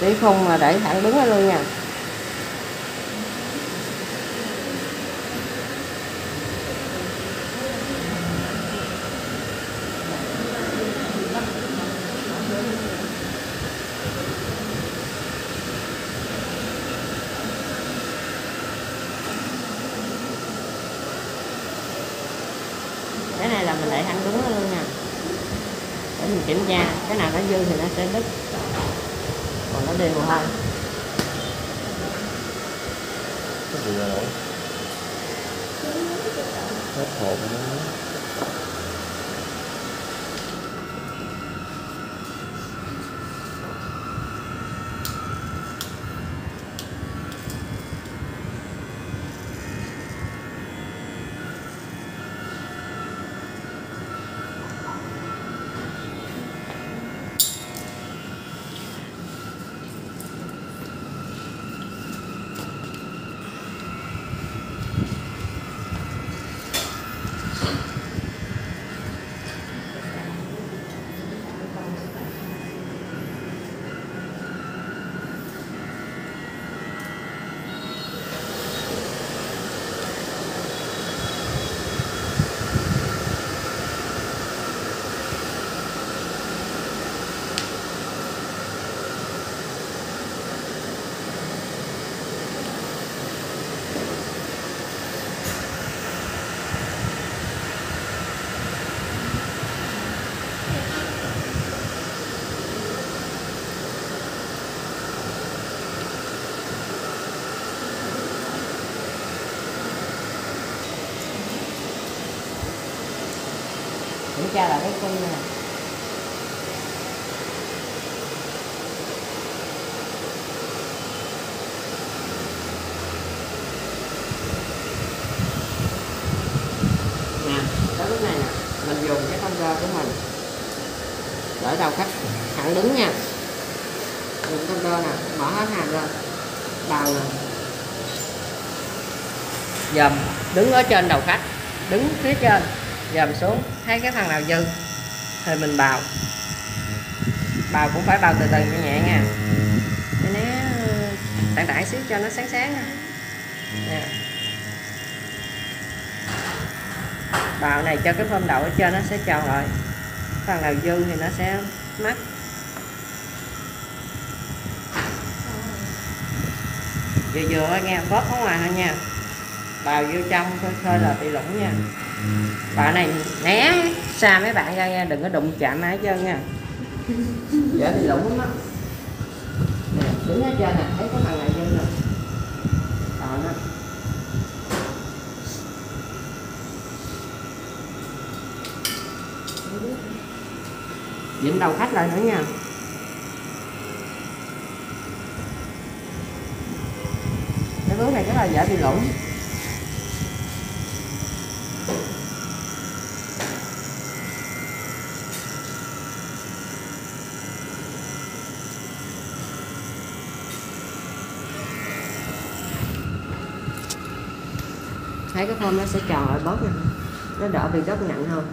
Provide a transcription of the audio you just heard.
để khung mà để thẳng đứng luôn nha. Cái này là mình để thẳng đúng luôn nha. Để mình kiểm tra. Cái nào nó dư thì nó sẽ đứt còn nó đều hơn cái gì rồi? Hết hộp nữa kiểm tra là cái con này nè. tới lúc này nè, mình dùng cái con rơ của mình. Đỡ đầu khách thẳng đứng nha. Dùng con rơ nè mở hết hàng ra. Bào nè. Dầm đứng ở trên đầu khách, đứng phía trên dầm xuống thấy cái thằng nào dư, thì mình bào. Bào cũng phải bào từ từ nhẹ nhẹ nha. Để nó ờ, tản tản xíu cho nó sáng sáng nè bào này cho cái phơm đậu ở trên nó sẽ tròn rồi phần nào dư thì nó sẽ mất vừa vừa nghe vớt ở ngoài thôi nha bào vô trong thôi thôi là bị lủng nha. Bà này né xa mấy bạn ra nha, đừng có đụng chạm ai hết trơn nha. Dễ bị lủng lắm á. Nè, đứng ở trên nè, thấy có thằng này dư nè. Còn đó dính đầu khách lại nữa nha. Cái bước này rất là dễ bị lủng. Thấy cái form nó sẽ tròn lại bớt nha nó đỡ bị góc ngạnh hơn.